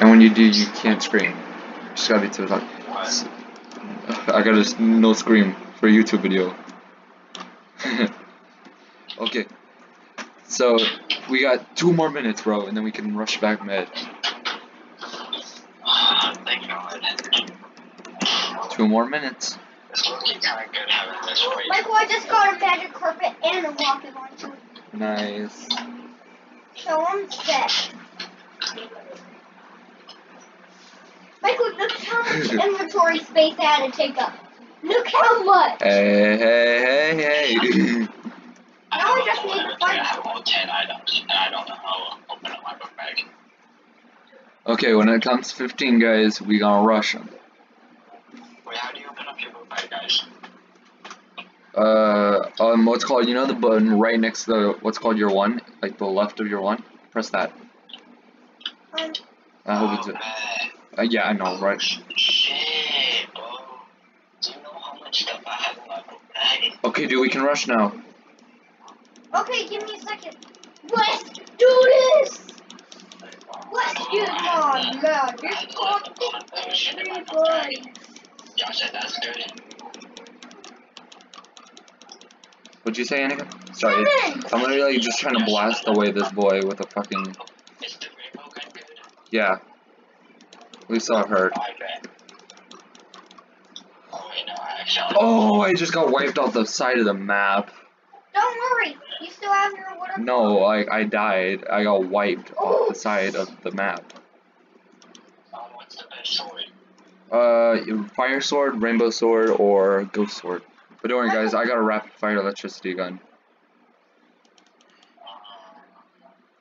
And when you do, you can't scream. You just gotta be to the top. I got a s- no scream for a YouTube video. okay. So we got two more minutes, bro, and then we can rush back med. Thank God. Two more minutes. It's looking kind of good having this weight. Michael, I just got a magic carpet and a walking onto it. Nice. So I'm set. Michael, look how much inventory space I had to take up. Look how much. Hey, hey, hey, hey. I Now I just know need to what find- I have all 10 items, and I don't know how to open up my book bag. okay, when it comes to 15 guys, we gonna rush them. Wait, how do you open up your book bag, guys? Uh, um, what's called, you know the button right next to the, what's called your one? Like the left of your one? Press that. Um, I hope it's oh, it. man. Uh, yeah, I know, right? Shit, bro. Do you know how much stuff I have in my book bag? Okay, dude, we can rush now. okay, give me a second. Let's do this. Let's get my magic carpet, everybody. Y'all said that's good. What'd you say, Anakin? Sorry. I'm literally just trying to blast away this boy with a fucking, Is the rainbow gun good? yeah. At least I heard. Oh, I actually. Oh, I just got wiped off the side of the map. Don't worry. You still have your whatever. No, I, I died. I got wiped off the side of the map. Um, what's the best sword? Uh, fire sword, rainbow sword, or ghost sword. But don't worry, guys. I got a rapid fire electricity gun. Um,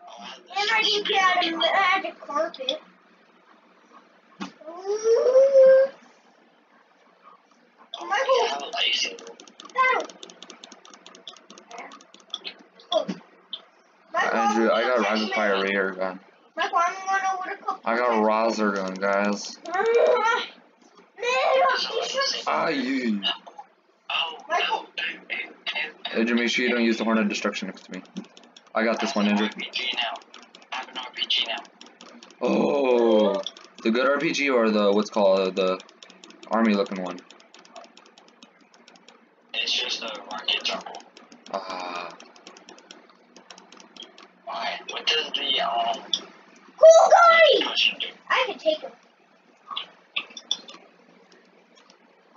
oh, And I didn't get a magic carpet. Ooh. I Michael, have a lightsaber. that'll. Oh. Michael, Andrew, I got a I'm rapid gonna fire gun. Michael, I'm gonna order a couple. I got a Razer gun, guys. Man, you should. Ah, you. Oh, Michael. Andrew, make sure you don't use the horn of destruction next to me. I got this one, Andrew. RPG now. I have an RPG now. Oh, the good RPG or the what's called the army-looking one? It's just a rocket jungle. Ah, Alright, what does the, um, Cool guy! cushion do? I can take him.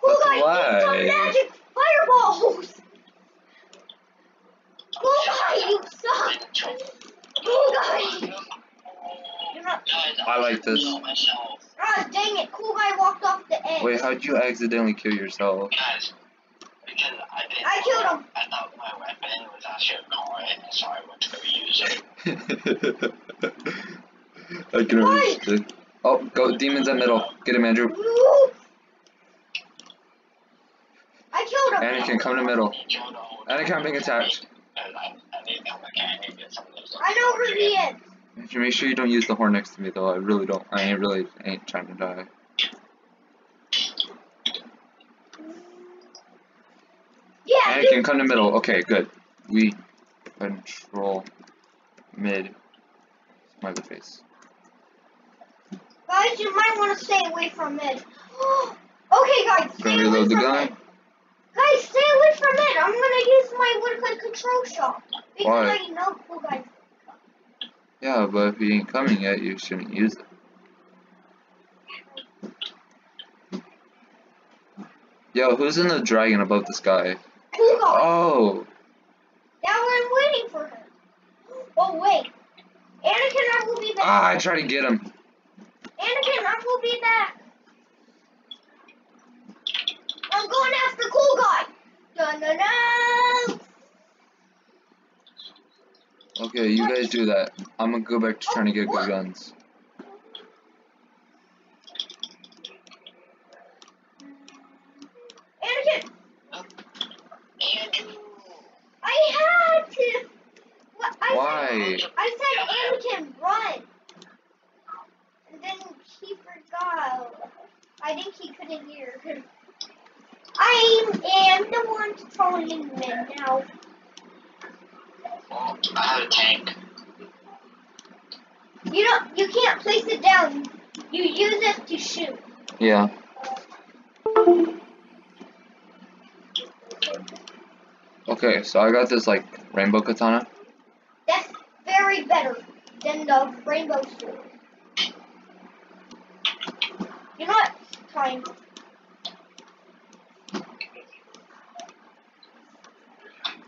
Cool But guy, use why? some magic fireballs! Cool guy, you suck! Cool guy! You're not. Guys, I like this. kill myself. Ah, dang it, cool guy walked off the edge. wait, how'd you accidentally kill yourself? Guys, because I didn't I killed him. I thought my weapon was actually a car, and so I went to go use it. I can understand. Oh, go demons at middle. Get him, Andrew. Whoop. I killed him. Anakin, come to middle. He killed the whole Anakin, I'm being attacked. Because I, I need to come back and I need to get some of those. I know where he is. Andrew, make sure you don't use the horn next to me, though. I really don't. I ain't really ain't trying to die. Yeah, Anakin, come to middle. Okay, good. We control mid. Smiley face. guys, you might want to stay away from mid. okay, guys, stay Gonna away reload the from gun. mid. Guys, stay away from mid. I'm gonna use my woodcut control shot because Why? I know cool guys. Yeah, but if he ain't coming yet, you shouldn't use it. Yo, who's in the dragon above the sky? Cool guy. Oh, Now I'm waiting for her. Oh wait, Anakin, I will be back. ah, I tried to get him. Anakin, I will be back. I'm going after cool guy. Dun dun dun. Okay, you guys do that. I'm gonna go back to trying to get good guns. Anakin! I had to. What? I Why? Said, I said Anakin, run. And then he forgot. I think he couldn't hear. I am the one controlling men now. Well, I have a tank. You don't. You can't place it down. You use it to shoot. Yeah. Okay, so I got this like rainbow katana. That's very better than the rainbow sword. You know what? Time.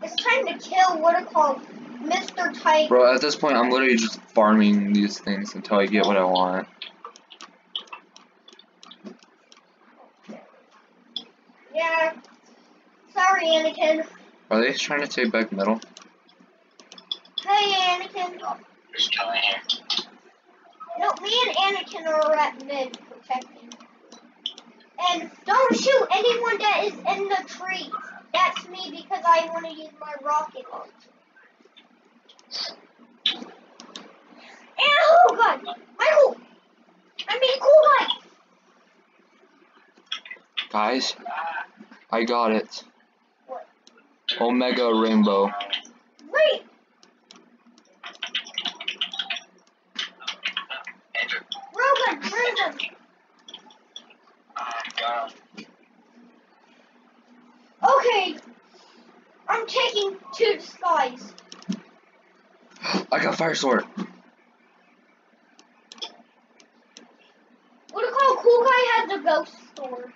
It's time to kill what are called Mr. Tiger. Bro, at this point, I'm literally just farming these things until I get what I want. Yeah. Sorry, Anakin. Are they trying to take back metal? Hey, Anakin. Who's coming here? No, me and Anakin are at mid protecting. And don't shoot anyone that is in the tree. That's me because I want to use my rocket launcher. And oh god, Michael! I mean, cool guy! Guys, I got it. What? Omega Rainbow. Wait! Andrew. Rogan, where is him? Ah, got him. Okay. I'm taking to the skies. I got fire sword. What do you call cool guy has a ghost sword?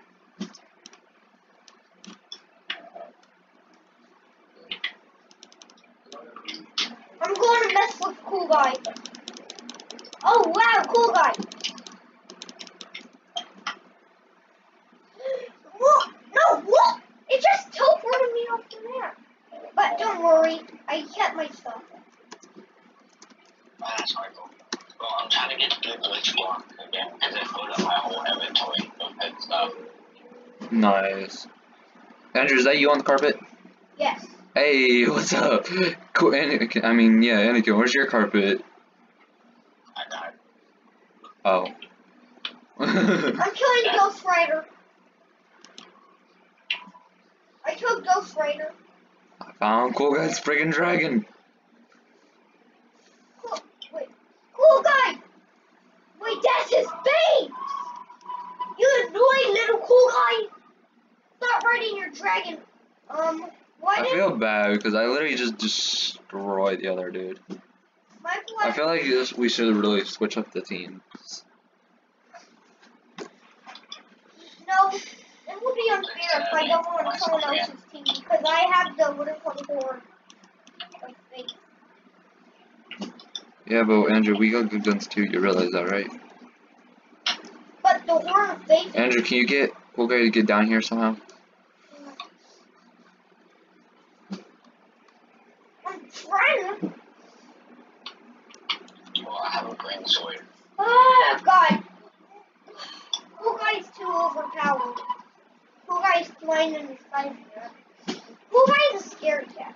I'm going to mess with cool guy. Oh wow, cool guy. What? No, what? It just teleported me off the map. But don't worry, I kept my stuff. Ah, that's Michael. Well, I'm trying to the glitch block again because it filled up my whole inventory of pet stuff. Nice. Andrew, is that you on the carpet? Yes. Hey, what's up? Cool. Anakin, I mean, yeah, Anakin, where's your carpet? I got it. Oh. I'm killing Ghost Rider. I killed Ghost Rider. I found cool guy's friggin' dragon. Cool, wait, cool guy. Wait, that's his base. You annoying little cool guy. Stop riding your dragon. Um, why I did feel bad because I literally just destroyed the other dude. I feel like this, we should really switch up the teams. No, it would be unfair if I don't want someone else's team because I have the what is called horde of faith. Yeah, but Andrew, we got good guns too. You realize that, right? But the horde of faith. Andrew, can you get cool guy to get down here somehow? I'm trying. Well, I have a green sword. Oh God. Cool guy's too overpowered. Cool guy's flying in the sky here. Cool guy's a scary cat.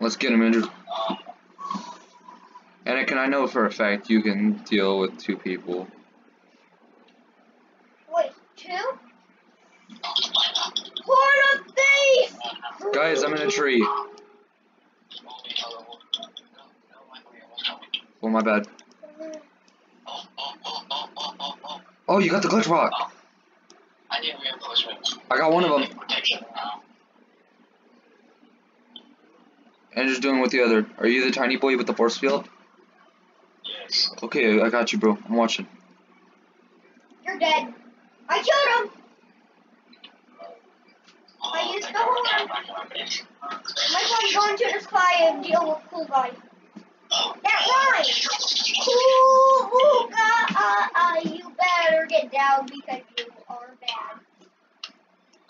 Let's get him, Andrew. Anakin, I know for a fact you can deal with two people. Wait, two? Horde of! Guys, I'm in a tree. Oh, my bad. Oh, oh, oh, oh, oh, oh, oh. Oh, you got the glitch rock. I need reinforcements. I got one of them. Protection now. Andrew's doing with the other. Are you the tiny boy with the force field? Yes. Okay, I got you, bro. I'm watching. You're dead. I killed him! Oh, I used the God, whole- I'm back in my base. Going to the sky and deal with cool guy. Because you are bad.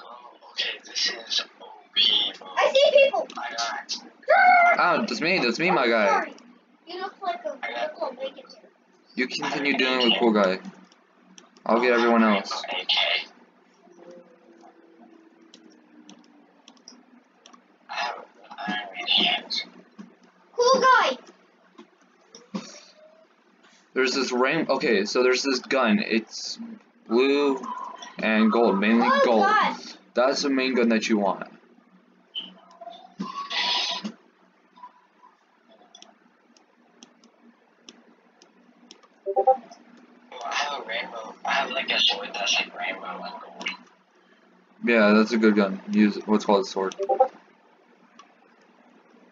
oh, okay, this is OP, bro. I see people! I got Ah, that's me. That's me, my Oh, guy. sorry. You look like a little bacon. You continue dealing with cool guy. I'll get everyone else. AK. I have iron in hands. Cool guy! There's this rain. Okay, so there's this gun. It's blue and gold, mainly Oh gold. god! That's the main gun that you want. Well, I have a rainbow. I have like a sword that's like rainbow and gold. Yeah, that's a good gun. Use what's called a sword.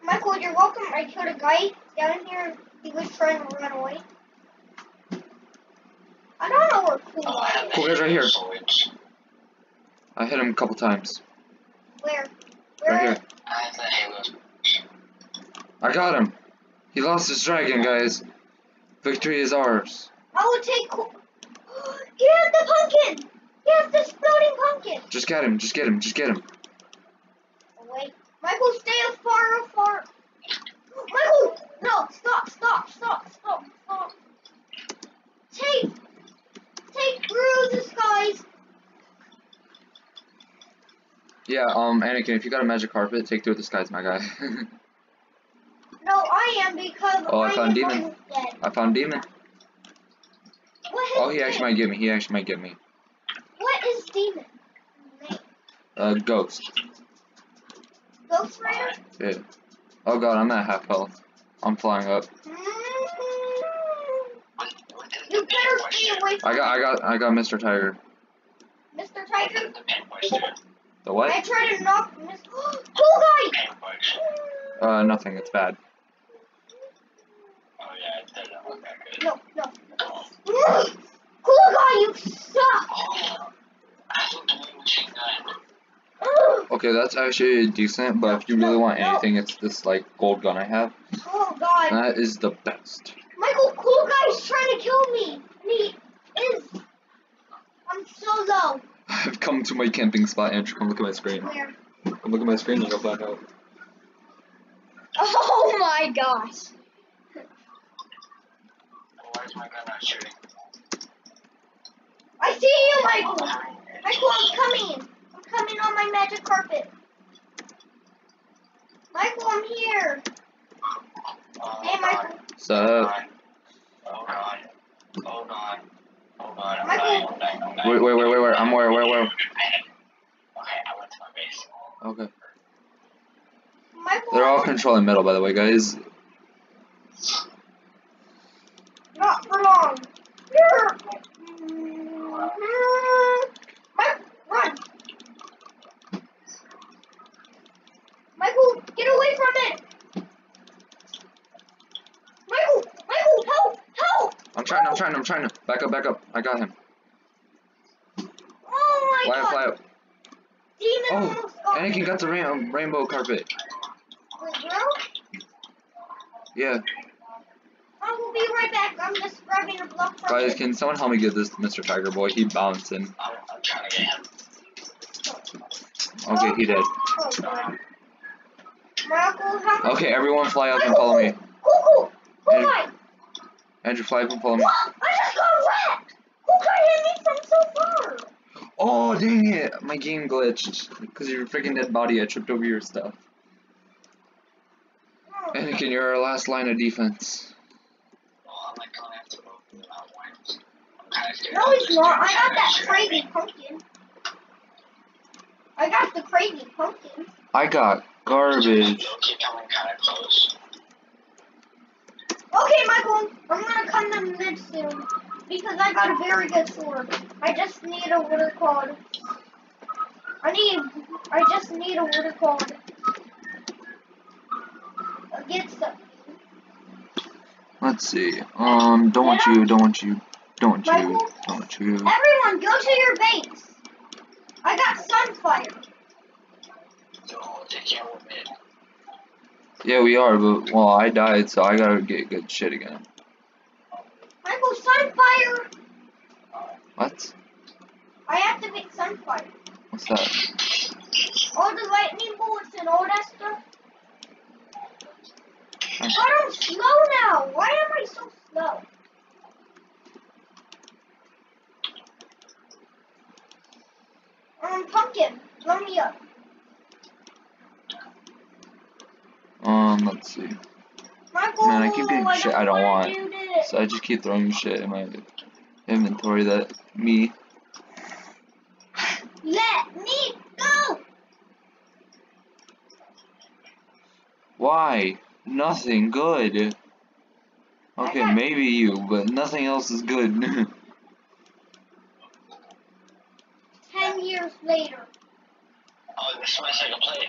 Michael, you're welcome. I killed a guy down here. He was trying to run away. I don't know where cool Oh, I guy have is. the Cool guy's right here. I hit him a couple times. Where? Where? Right here. I have the halo. I got him. He lost his dragon, guys. Victory is ours. I will take has the pumpkin. Has the exploding pumpkin. Just get him. Just get him. Just get him. Wait. Michael, stay afar, afar. Michael, no, stop, stop, stop, stop, stop. Take, through the skies. Yeah, um, Anakin, if you got a magic carpet, take through the skies, my guy. No, I am because Oh, I I found demon. dead. I found demon. What Oh, he actually might get me. He actually might get me. What is demon? Uh, ghost. Ghost Rider? Yeah. Oh god, I'm at half health. I'm flying up. Mm, What, what does You the better stay away from I got, I got, I got Mr. Tiger. Mr. What Tiger. the? The I what? tried to knock Miss. cool guy. Uh, nothing. It's bad. Oh yeah, it doesn't look that good. No, no. Cool guy, you suck. I have a blue machine gun. Ugh. Okay, that's actually decent, but if you really want anything, it's this like gold gun I have. Oh god. That is the best. Michael, cool guy's trying to kill me. And he is. I'm so low. I've come to my camping spot, Andrew. Come look at my screen. Where? Come look at my screen and you'll find out. Oh my gosh. Why is my gun not shooting? I see you, Michael. Michael, I'm coming. I'm coming on my magic carpet. Michael, I'm here. Hey, Michael. So, Oh god. Oh god. Oh god. Michael. dying. I'm dying. I'm dying. wait, wait, wait, wait, wait. I'm where, where, where? Okay, I went to my base. Okay. Michael, They're all controlling metal, by the way, guys. not for long. Here. Mm, run. Michael, get away from it. Michael, Michael, help, help. I'm trying, I'm trying, I'm trying to. Back up, back up. I got him. Oh my Fly up, god. fly up. Demon Oh, got. Oh. Anakin got the rain- rainbow carpet. Wait, bro? Yeah. I will be right back. I'm just grabbing a block from Guys, can someone help me get this to Mr. Tiger Boy? He bouncing. I'm, I'm trying to get him. Okay, he did. Oh, God. Michael, how Okay, everyone fly up and follow me. Cool, cool. Cool Hey. guy. Andrew, fly up and follow me. What? I just got wrecked. Cool guy hit me from so far. Oh, dang it. My game glitched. Because of your freaking dead body, I tripped over your stuff. Oh, Anakin, you're our last line of defense. Oh well, I'm like going after both of them at once. I'm kind of scared. No, he's not. I got that crazy pumpkin. I got the crazy pumpkin. I got garbage. They'll keep coming kind of close. Okay, Michael, Come to mid soon because I got a very good sword. I just need a water are. I need. I just need a water. Uh, Get some. Let's see. Um, don't want you, don't want you, don't want you, don't want you. Everyone, go to your base. I got sunfire. So I'll take care of it. Yeah, we are, but, well, I died, so I gotta get good shit again. Sunfire. What? I activate sunfire. What's that? All the lightning bolts and all that stuff. But I'm slow now. Why am I so slow? Um, pumpkin, blow me up. Um, let's see. Man, I keep getting shit I don't want. Do this. So I just keep throwing shit in my inventory that me. Let me go. Why? Nothing good. Okay, maybe you, but nothing else is good. Ten years later. Oh, this is my second play.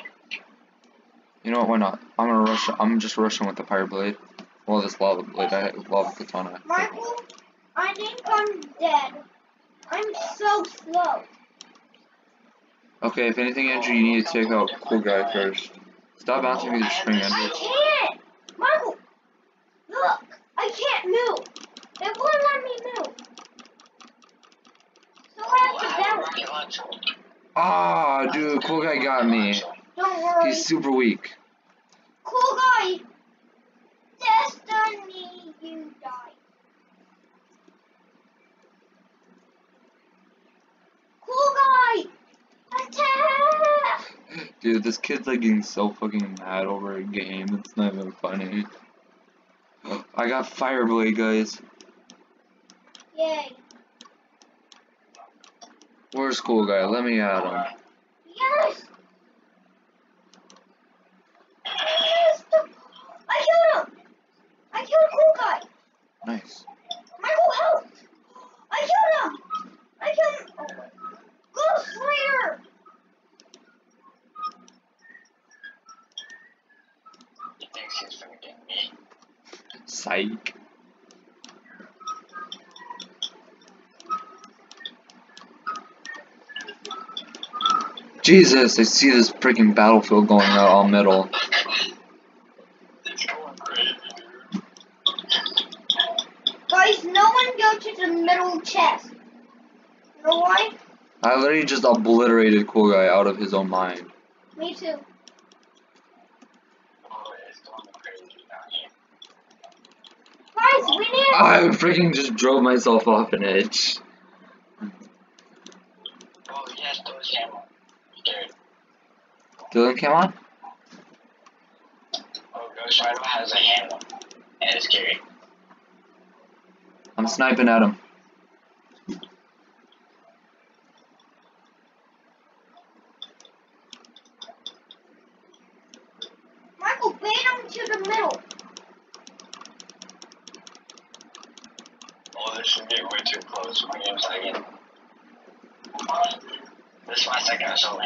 you know what? Why not? I'm gonna rush. I'm just rushing with the fire blade. Well, this lava blade. I lava katana. Michael, I think I'm dead. I'm so slow. Okay, if anything, Andrew, you need to take out cool guy first. Stop bouncing me the string, I can't! Michael! Look! I can't move! It won't let me move! So I Oh, have have to down. rocket launcher. Ah, dude, cool guy got me. Don't worry. He's super weak. Cool guy! Destiny, you die. Cool guy! Attack! Dude, this kid's like getting so fucking mad over a game. It's not even funny. I got Fireblade, guys. Yay. Where's cool guy? Let me at him. Yes! Yes! I killed him! I killed cool guy! Nice. Michael helped! I killed him! I killed him! Ghost Slayer! He thinks he's. Psych. Jesus, I see this freaking battlefield going out all middle. It's going crazy, dude. Guys, no one go to the middle chest. You know why? I literally just obliterated cool guy out of his own mind. Me too. Oh, it's going crazy down here. Guys, we need I freaking just drove myself off an edge. Oh, yes, those ammo. Scared. Dylan, came on. Oh, Ghost Rider has a handle. And it's scary. I'm sniping at him. Michael, bait him to the middle. Oh, this should be way too close. My game's lagging. Uh, this is my second assault.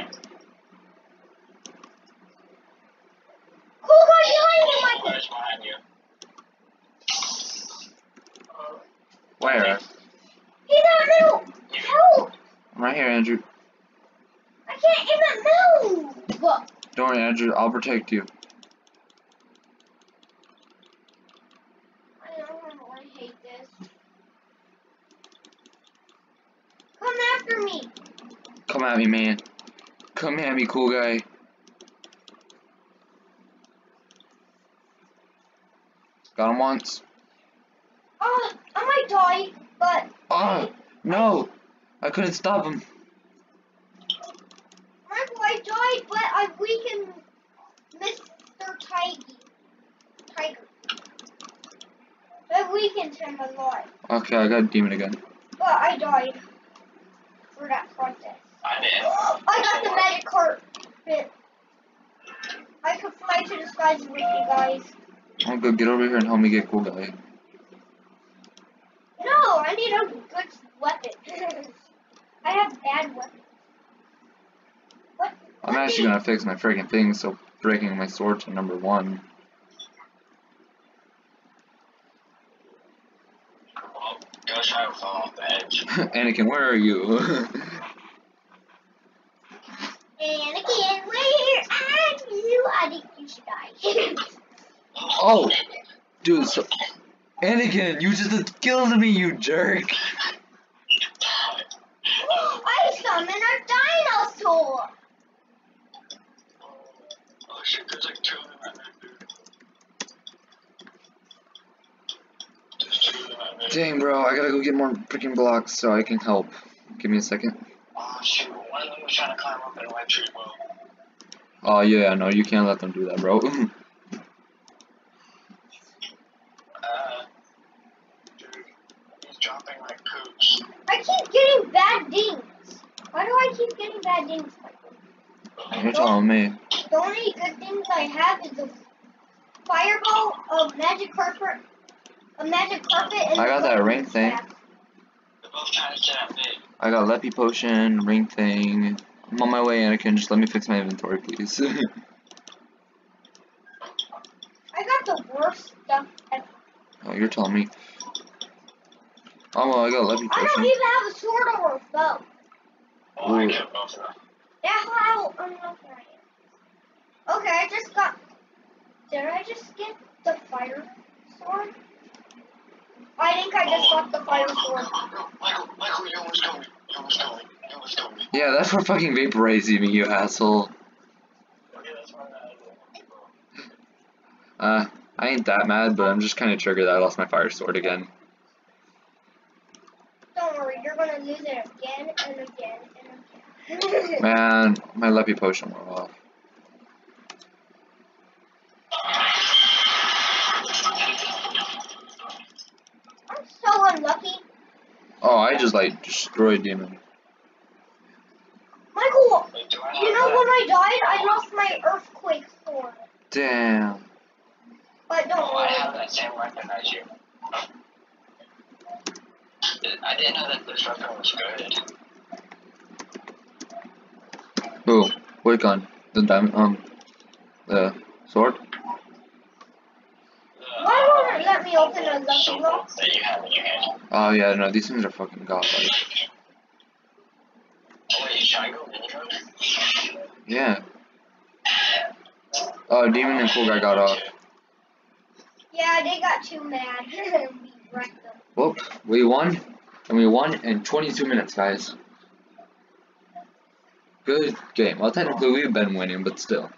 Cool guy behind you, Michael. Where's behind you? Where? He's in the middle. Help! I'm right here, Andrew. I can't even move. Don't worry, Andrew. I'll protect you. I don't know. Hate this. Come after me. Come at me, man. Come at me, cool guy. Got him once. Ah, I might die, but Ah, no. I couldn't stop him. Michael, I died, but I weakened Mr. Tiger. Tiger. I weakened him a lot, Okay, I got a demon again. but I died for that contest. I did. I got the magic carpet. I could fly to the skies with you guys. Oh, good. Get over here and help me get cool guy. No, I need a good weapon. I have bad weapons. What? I'm actually gonna fix my friggin' thing, so breaking my sword to number one. Well, Ghost Rider fell off the edge. Anakin, where are you? And again, where are you? I think you should die. Oh. Dude, so Anakin, you just killed me, you jerk. I summoned a dinosaur. Oh shit, there's like two of them at me, dude. There's two of them at me. Dang, bro, I gotta go get more freaking blocks so I can help. Give me a second. Oh shoot, one of them was trying to climb up an electric boat. Oh yeah, no, you can't let them do that, bro. Uh, dude, he's dropping like poops. I keep getting bad dings. Why do I keep getting bad dings, Michael? You're telling me. The only good things I have is a fireball, a magic carpet, a magic carpet, I got that ring thing. staff. They're both trying to set up big. I got Leppy potion, ring thing. I'm on my way, Anakin. Just let me fix my inventory, please. I got the worst stuff ever. oh, you're telling me. Oh, well, I got Leppy Potion. I don't even have a sword or a bow. Oh, I Ooh. killed both of them. That's how unlucky I am. Okay, I just got. Did I just get the fire sword? I think I just got the fire sword. Michael, Michael, Michael, you almost killed me. You almost killed me. You almost killed me. Yeah, that's for fucking vaporizing me, you asshole. Okay, that's why I Uh, I ain't that mad, but I'm just kind of triggered that I lost my fire sword again. Don't worry, you're gonna lose it again and again and again. Man, my Leppy potion wore off. I'm so unlucky. Oh, I just like destroyed demon. Michael, Wait, do I you know when I died, I lost my earthquake sword. Damn. But don't Oh, I have that same weapon as you. I didn't know that this weapon was good. Who? What gun? The diamond, um, the sword? Why won't it let me open a lucky Sword that you have in your hand. Oh yeah, no, these things are fucking godlike. Oh wait, should I go ninja? Yeah. Oh, demon and cool guy got off. Yeah, they got too mad. we wrecked them. Whoop, we won, and we won in 22 minutes, guys. Good game. Well, technically we've been winning, but still.